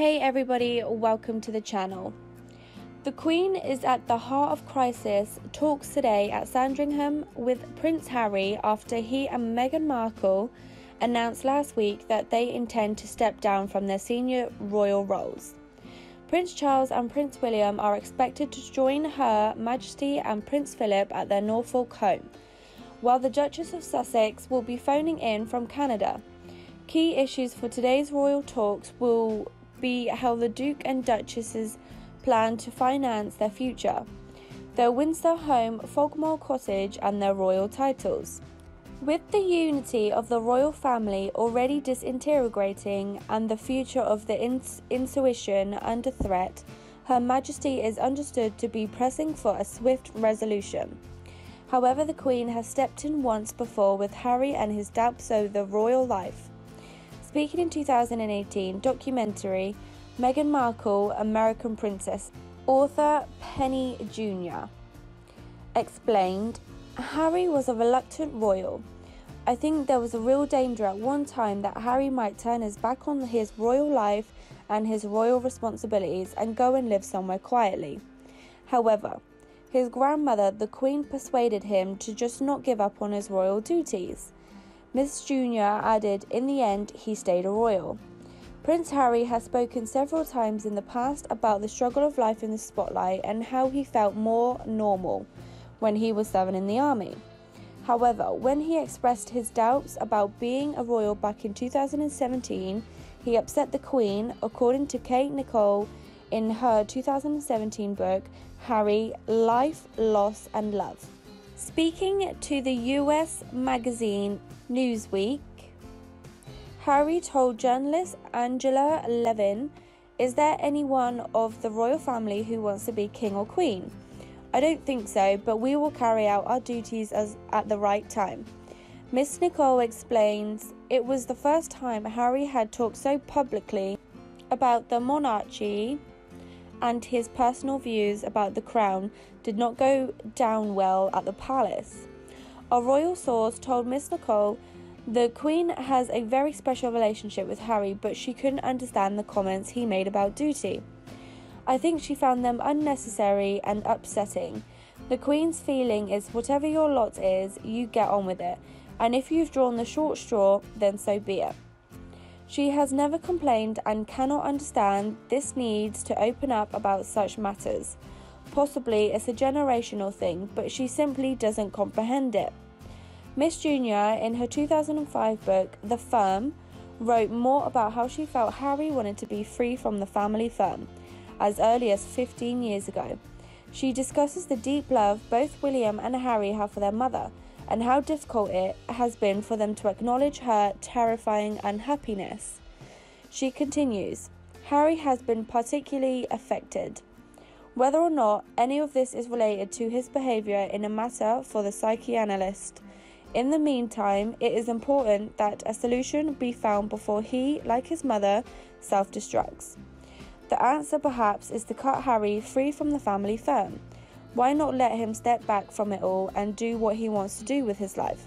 Hey everybody, welcome to the channel. The Queen is at the heart of crisis talks today at Sandringham with Prince Harry after he and Meghan Markle announced last week that they intend to step down from their senior royal roles. Prince Charles and Prince William are expected to join Her Majesty and Prince Philip at their Norfolk home, while the Duchess of Sussex will be phoning in from Canada. Key issues for today's royal talks will be how the Duke and Duchesses plan to finance their future, their Windsor home, Frogmore Cottage, and their royal titles. With the unity of the royal family already disintegrating and the future of the ins- intuition under threat, Her Majesty is understood to be pressing for a swift resolution. However, the Queen has stepped in once before with Harry and his doubts over the royal life. Speaking in 2018 documentary Meghan Markle, American Princess, author Penny Junor explained Harry was a reluctant royal. I think there was a real danger at one time that Harry might turn his back on his royal life and his royal responsibilities and go and live somewhere quietly. However, his grandmother, the Queen, persuaded him to just not give up on his royal duties. Miss Junor added, in the end, he stayed a royal. Prince Harry has spoken several times in the past about the struggle of life in the spotlight and how he felt more normal when he was serving in the army. However, when he expressed his doubts about being a royal back in 2017, he upset the Queen, according to Kate Nicholl in her 2017 book, Harry Life, Loss, and Love. Speaking to the US magazine Newsweek, Harry told journalist Angela Levin, Is there anyone of the royal family who wants to be king or queen? I don't think so, but we will carry out our duties as, at the right time. Miss Nicholl explains it was the first time Harry had talked so publicly about the monarchy and his personal views about the crown did not go down well at the palace. A royal source told Miss Nicholl the Queen has a very special relationship with Harry, but she couldn't understand the comments he made about duty. I think she found them unnecessary and upsetting. The Queen's feeling is whatever your lot is, you get on with it, and if you've drawn the short straw, then so be it. She has never complained and cannot understand this needs to open up about such matters. Possibly it's a generational thing, but she simply doesn't comprehend it. Miss Junor, in her 2005 book, The Firm, wrote more about how she felt Harry wanted to be free from the family firm as early as 15 years ago. She discusses the deep love both William and Harry have for their mother and how difficult it has been for them to acknowledge her terrifying unhappiness. She continues Harry has been particularly affected. Whether or not any of this is related to his behaviour in a matter for the psychoanalyst. In the meantime, it is important that a solution be found before he, like his mother, self destructs. The answer, perhaps, is to cut Harry free from the family firm. Why not let him step back from it all and do what he wants to do with his life?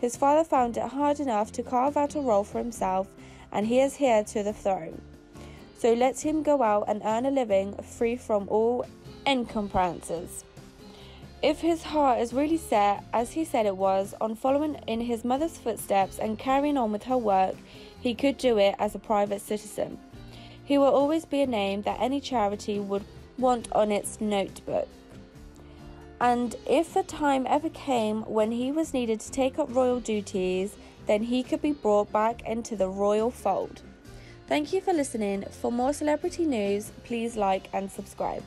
His father found it hard enough to carve out a role for himself, and he is here to the throne. So let him go out and earn a living free from all encumbrances. If his heart is really set, as he said it was, on following in his mother's footsteps and carrying on with her work, he could do it as a private citizen. He will always be a name that any charity would want on its notebook. And if the time ever came when he was needed to take up royal duties, then he could be brought back into the royal fold. Thank you for listening. For more celebrity news, please like and subscribe.